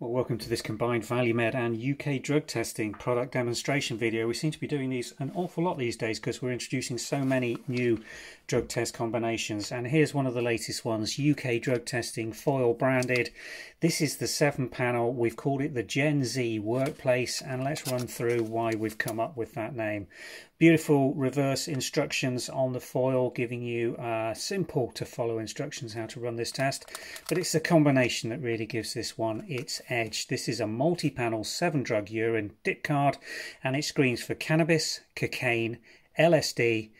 Well, welcome to this combined ValueMed and UK drug testing product demonstration video. We seem to be doing these an awful lot these days because we're introducing so many new drug test combinations. And here's one of the latest ones, UK drug testing foil branded. This is the seven panel. We've called it the Gen Z workplace. And let's run through why we've come up with that name. Beautiful reverse instructions on the foil, giving you uh, simple to follow instructions how to run this test. But it's the combination that really gives this one its edge. This is a multi-panel seven drug urine dip card and it screens for cannabis, cocaine, LSD,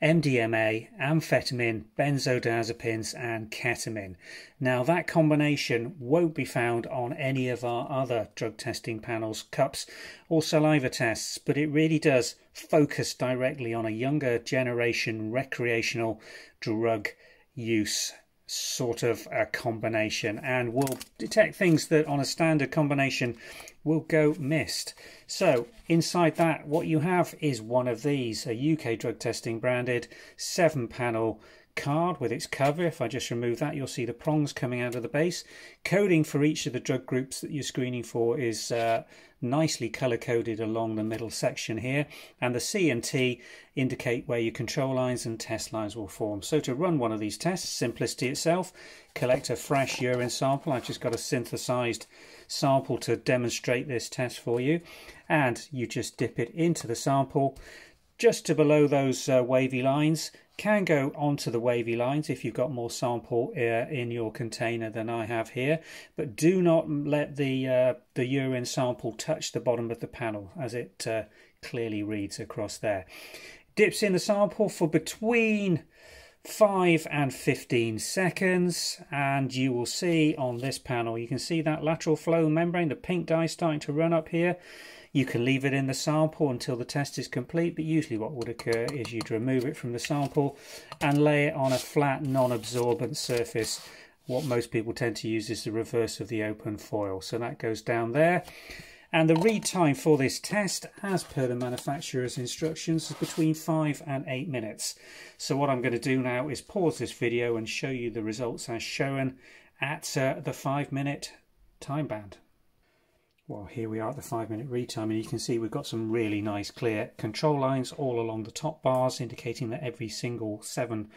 MDMA, amphetamine, benzodiazepines, and ketamine. Now, that combination won't be found on any of our other drug testing panels, cups, or saliva tests, but it really does focus directly on a younger generation recreational drug use sort of a combination and will detect things that on a standard combination will go missed. So inside that what you have is one of these, a UK drug testing branded seven panel card with its cover. If I just remove that, you'll see the prongs coming out of the base. Coding for each of the drug groups that you're screening for is uh, nicely color coded along the middle section here. And the C and T indicate where your control lines and test lines will form. So to run one of these tests, simplicity itself, collect a fresh urine sample. I've just got a synthesized sample to demonstrate this test for you. And you just dip it into the sample just to below those uh, wavy lines can go onto the wavy lines if you've got more sample uh, in your container than I have here but do not let the uh, the urine sample touch the bottom of the panel as it uh, clearly reads across there. Dips in the sample for between 5 and 15 seconds and you will see on this panel you can see that lateral flow membrane the pink dye starting to run up here you can leave it in the sample until the test is complete, but usually what would occur is you'd remove it from the sample and lay it on a flat, non-absorbent surface. What most people tend to use is the reverse of the open foil. So that goes down there. And the read time for this test, as per the manufacturer's instructions, is between 5 and 8 minutes. So what I'm going to do now is pause this video and show you the results as shown at uh, the 5 minute time band. Well, here we are at the five minute read time and you can see we've got some really nice clear control lines all along the top bars indicating that every single seven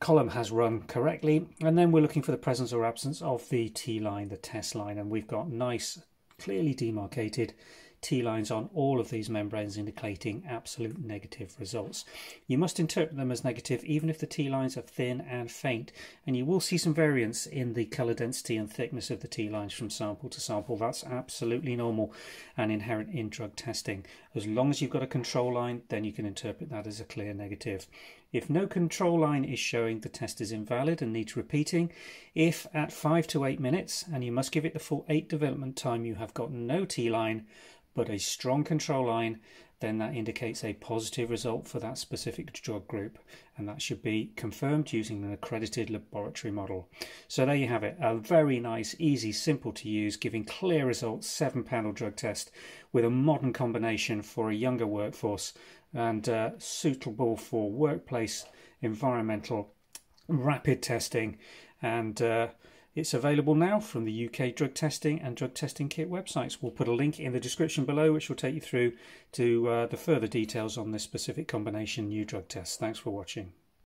column has run correctly. And then we're looking for the presence or absence of the T line, the test line, and we've got nice, clearly demarcated T-lines on all of these membranes indicating absolute negative results. You must interpret them as negative even if the T-lines are thin and faint and you will see some variance in the colour density and thickness of the T-lines from sample to sample. That's absolutely normal and inherent in drug testing. As long as you've got a control line then you can interpret that as a clear negative. If no control line is showing the test is invalid and needs repeating, if at 5 to 8 minutes and you must give it the full 8 development time you have got no T-line but a strong control line, then that indicates a positive result for that specific drug group, and that should be confirmed using an accredited laboratory model. So there you have it, a very nice, easy, simple to use, giving clear results, seven panel drug test with a modern combination for a younger workforce and uh, suitable for workplace, environmental, rapid testing, and uh, it's available now from the UK drug testing and drug testing kit websites. We'll put a link in the description below which will take you through to uh, the further details on this specific combination new drug test. Thanks for watching.